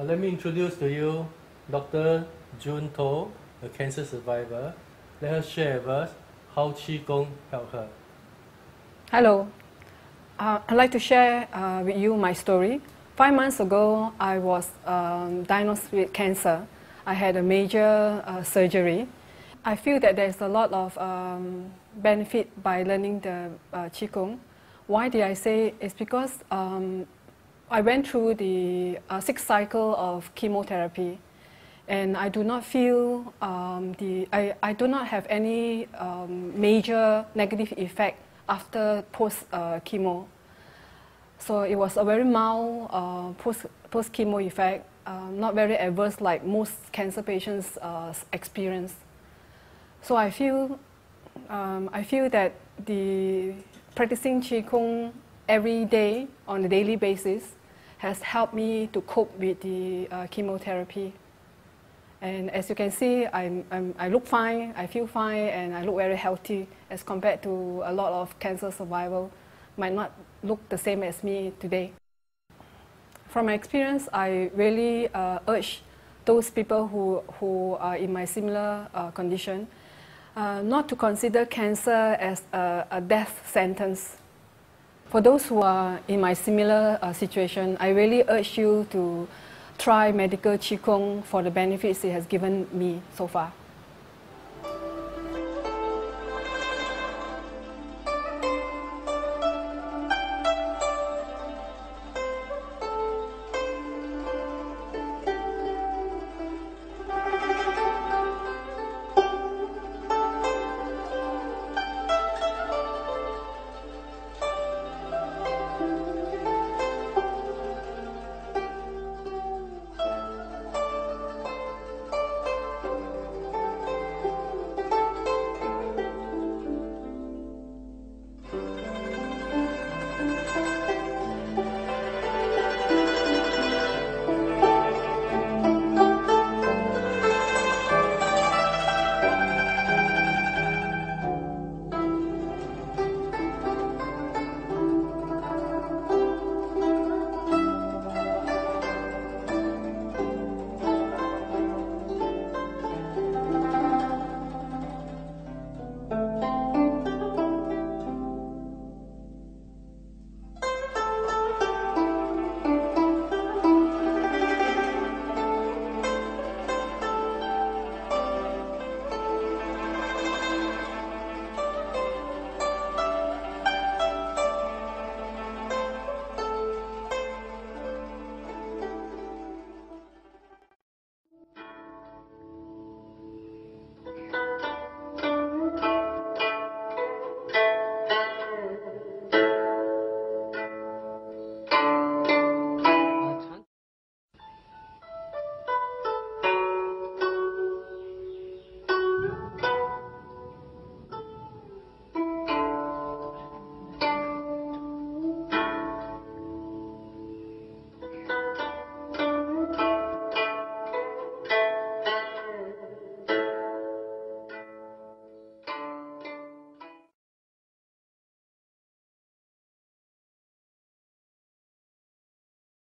Uh, let me introduce to you Dr. Jun Toh, a cancer survivor. Let her share with us how Qi Gong helped her. Hello. Uh, I'd like to share uh, with you my story. Five months ago, I was um, diagnosed with cancer. I had a major uh, surgery. I feel that there's a lot of um, benefit by learning the uh, Qigong. Why did I say? It's because um, I went through the uh, sixth cycle of chemotherapy and I do not feel um, the, I, I do not have any um, major negative effect after post uh, chemo. So it was a very mild uh, post, post chemo effect, uh, not very adverse like most cancer patients uh, experience. So I feel, um, I feel that the practicing Qigong every day on a daily basis has helped me to cope with the uh, chemotherapy. And as you can see, I'm, I'm, i look fine, I feel fine, and I look very healthy as compared to a lot of cancer survivors might not look the same as me today. From my experience, I really uh, urge those people who, who are in my similar uh, condition uh, not to consider cancer as a, a, death sentence. For those who are in my similar uh, situation, I really urge you to try medical Qigong for the benefits it has given me so far.